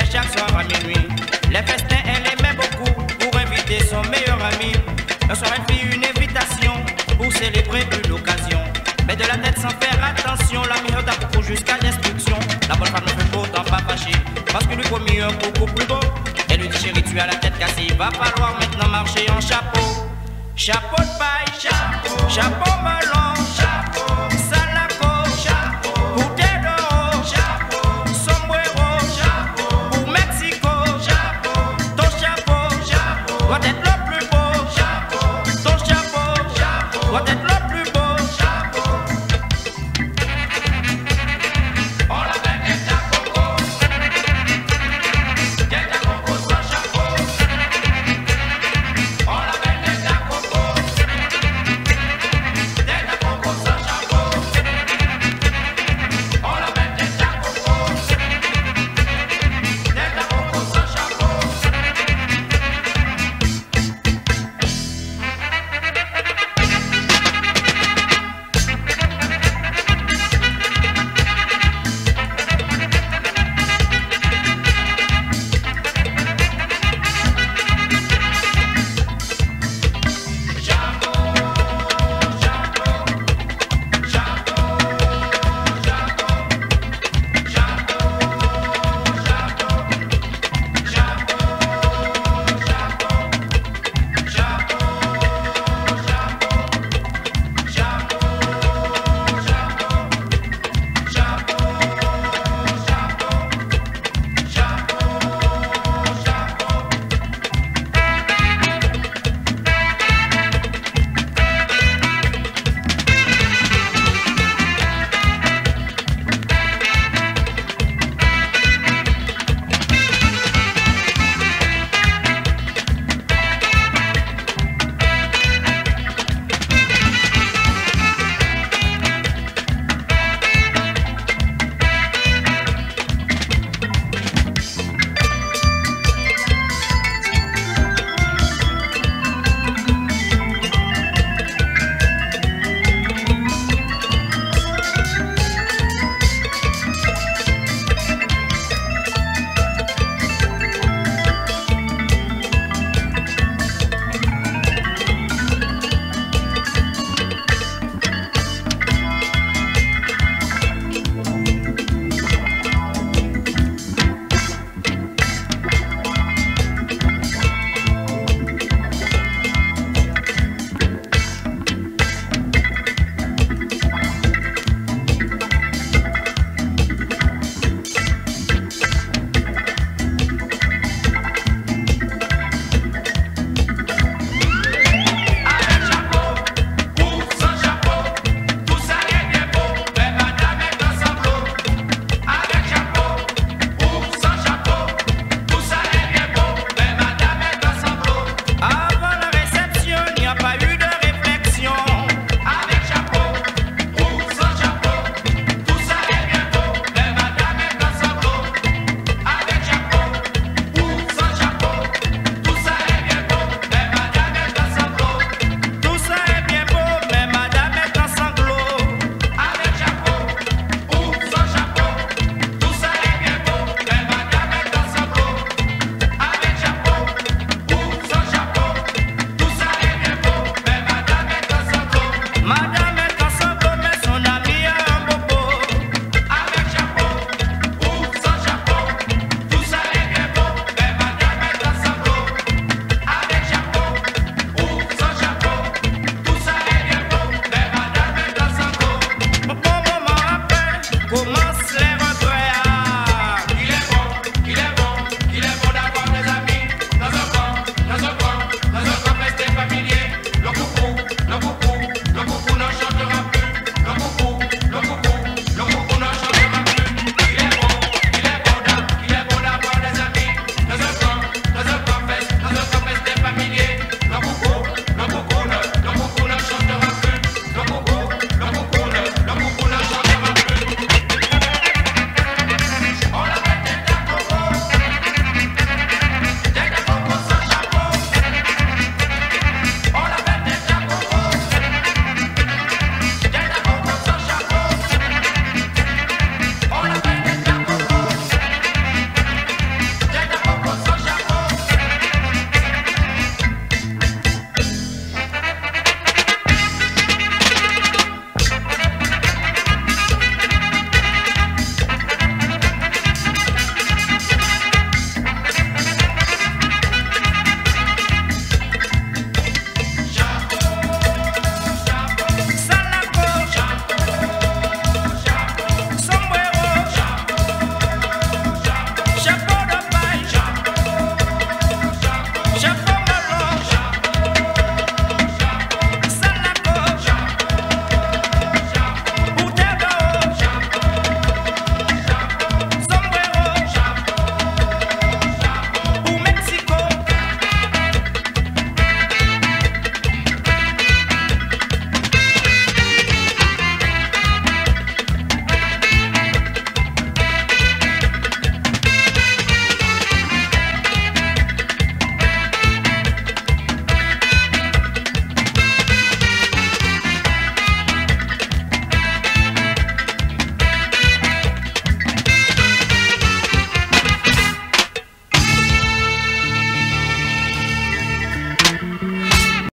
chaque soir à minuit. Les festins, elle aimait beaucoup pour inviter son meilleur ami. Un soir, elle fit une invitation pour célébrer une occasion. Mais de la tête sans faire attention, la meilleure d'un beaucoup jusqu'à destruction. La bonne femme ne fut pourtant pas fâchée parce que lui promis un beaucoup plus beau. Elle lui dit chérie, tu as la tête cassée, va falloir maintenant marcher en chapeau. Chapeau de paille, chapeau, chapeau melon, chapeau.